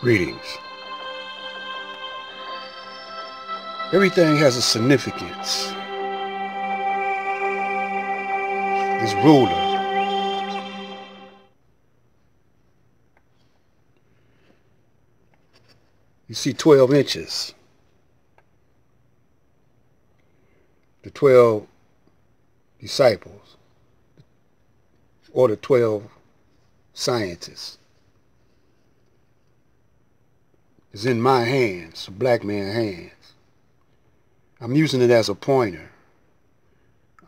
Greetings. Everything has a significance. This ruler you see 12 inches. The 12 disciples or the 12 scientists is in my hands, a black man's hands. I'm using it as a pointer.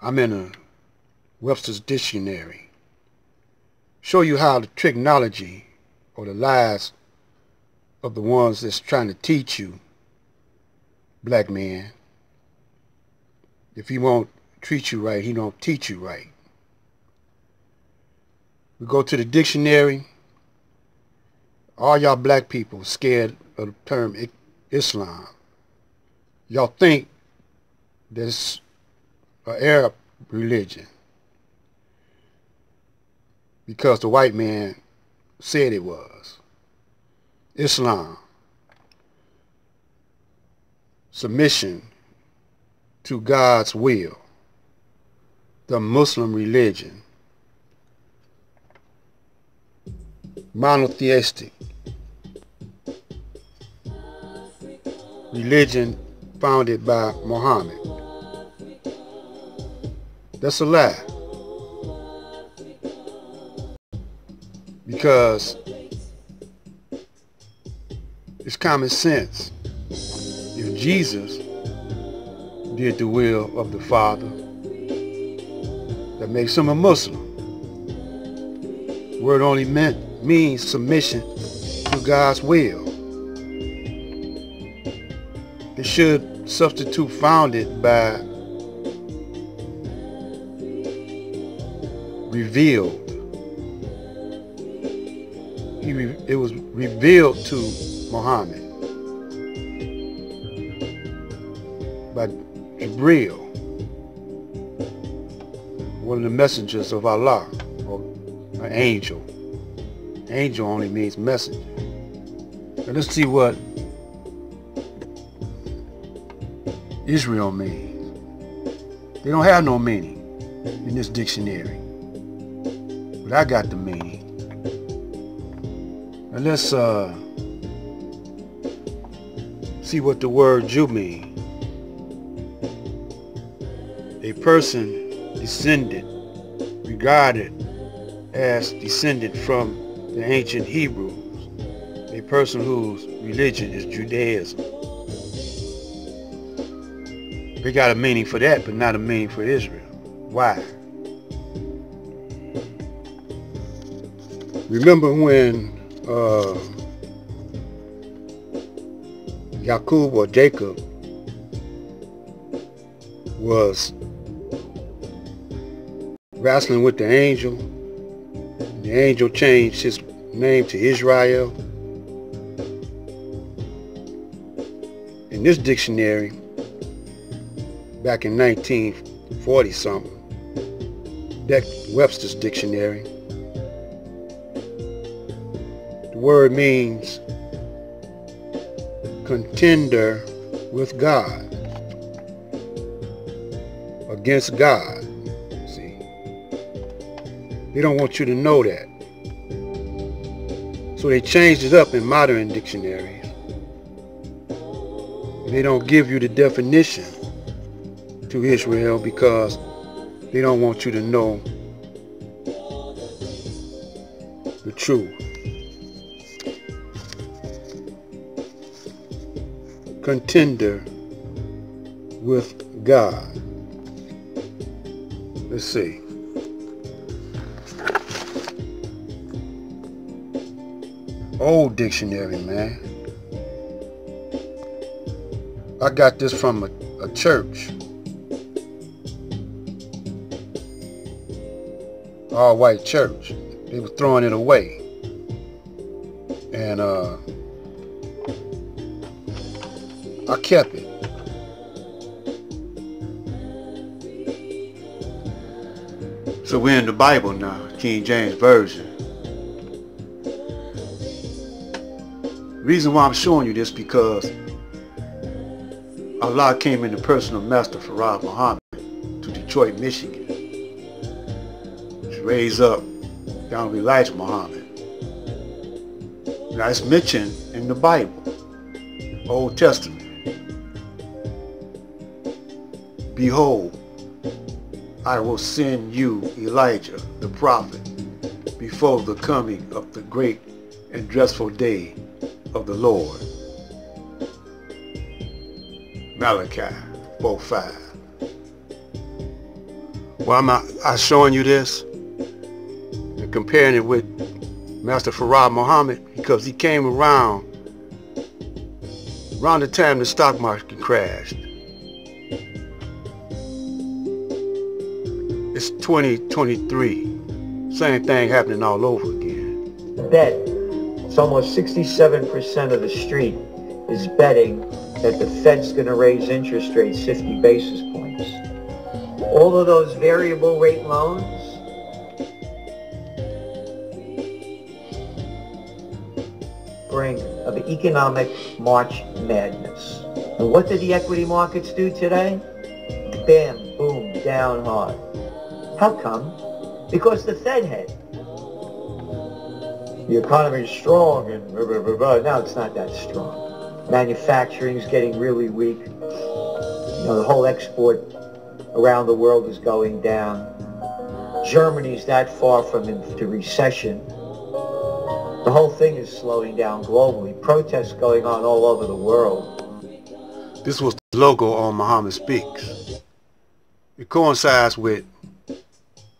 I'm in a Webster's dictionary. Show you how the technology or the lies of the ones that's trying to teach you, black man, if he won't treat you right, he don't teach you right. We go to the dictionary. All y'all black people scared of the term Islam. Y'all think that it's an Arab religion because the white man said it was. Islam. Submission to God's will. The Muslim religion. Monotheistic. Religion founded by Muhammad. That's a lie. Because it's common sense. If Jesus did the will of the Father, that makes him a Muslim. Word only meant means submission to God's will. It should substitute founded by revealed. He re it was revealed to Muhammad by Jibril, one of the messengers of Allah, or an angel. Angel only means messenger. Let's see what Israel means. They don't have no meaning in this dictionary. But I got the meaning. And let's uh, see what the word Jew means. A person descended, regarded as descended from the ancient Hebrews. A person whose religion is Judaism. They got a meaning for that, but not a meaning for Israel. Why? Remember when uh, Jacob or Jacob was wrestling with the angel. The angel changed his name to Israel. In this dictionary, back in 1940 something, Webster's dictionary, the word means contender with God, against God. See, they don't want you to know that. So they changed it up in modern dictionaries. They don't give you the definition to Israel because they don't want you to know the truth. Contender with God. Let's see. Old dictionary, man. I got this from a, a church. All white church. They were throwing it away. And uh, I kept it. So we're in the Bible now, King James Version. reason why I'm showing you this because Allah came in the person of Master Farad Muhammad to Detroit, Michigan raise up down Elijah Muhammad. Now it's mentioned in the Bible, Old Testament. Behold, I will send you Elijah, the prophet, before the coming of the great and dreadful day of the Lord. Malachi 4.5 Why am I, I showing you this? Comparing it with Master Farad Muhammad because he came around around the time the stock market crashed. It's 2023. Same thing happening all over again. Bet. It's almost 67% of the street is betting that the Fed's going to raise interest rates 50 basis points. All of those variable rate loans bring of economic March madness. And what did the equity markets do today? Bam, boom, down hard. How come? Because the Fed had. The economy is strong and blah, blah, blah, blah. Now it's not that strong. Manufacturing is getting really weak. You know, the whole export around the world is going down. Germany's that far from into recession. The whole thing is slowing down globally. Protests going on all over the world. This was the logo on Muhammad Speaks. It coincides with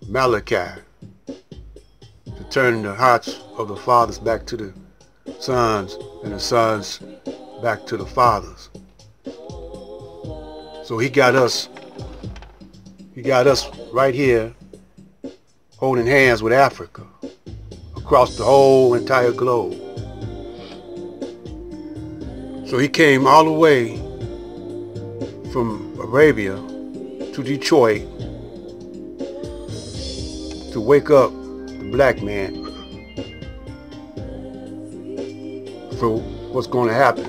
Malachi to turn the hearts of the fathers back to the sons and the sons back to the fathers. So he got us, he got us right here holding hands with Africa across the whole entire globe. So he came all the way from Arabia to Detroit to wake up the black man for what's going to happen.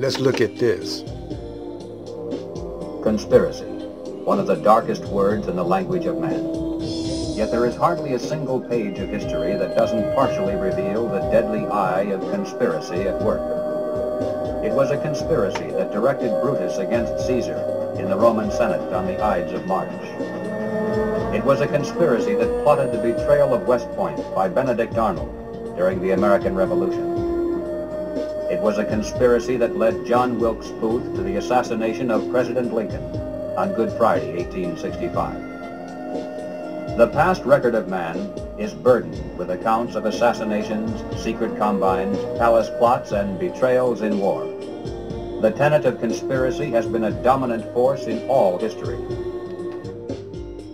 Let's look at this. Conspiracy, one of the darkest words in the language of man. Yet there is hardly a single page of history that doesn't partially reveal the deadly eye of conspiracy at work. It was a conspiracy that directed Brutus against Caesar in the Roman Senate on the Ides of March. It was a conspiracy that plotted the betrayal of West Point by Benedict Arnold during the American Revolution. It was a conspiracy that led John Wilkes Booth to the assassination of President Lincoln on Good Friday, 1865. The past record of man is burdened with accounts of assassinations, secret combines, palace plots, and betrayals in war. The tenet of conspiracy has been a dominant force in all history.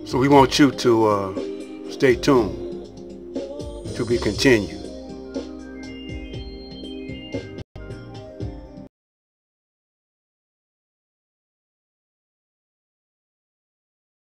So we want you to uh, stay tuned to be continued.